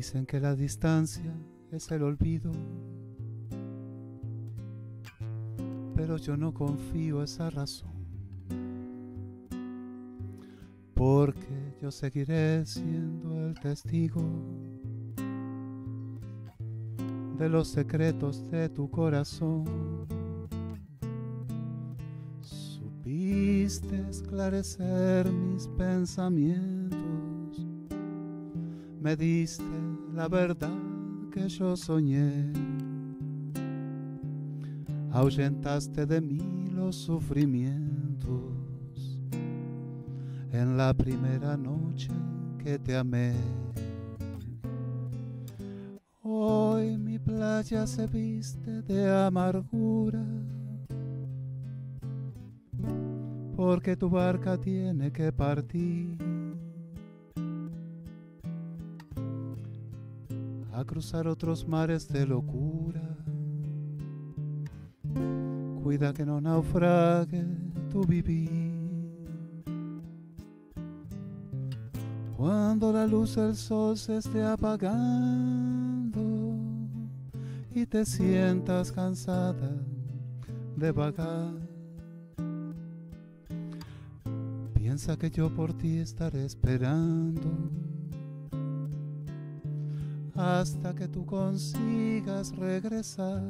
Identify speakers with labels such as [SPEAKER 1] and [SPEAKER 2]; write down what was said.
[SPEAKER 1] Dicen que la distancia es el olvido, pero yo no confío esa razón, porque yo seguiré siendo el testigo de los secretos de tu corazón. Supiste esclarecer mis pensamientos, me diste la verdad que yo soñé. Ahuyentaste de mí los sufrimientos en la primera noche que te amé. Hoy mi playa se viste de amargura, porque tu barca tiene que partir a cruzar otros mares de locura. Cuida que no naufrague tu vivir. Cuando la luz del sol se esté apagando y te sientas cansada de vagar, piensa que yo por ti estaré esperando hasta que tú consigas regresar.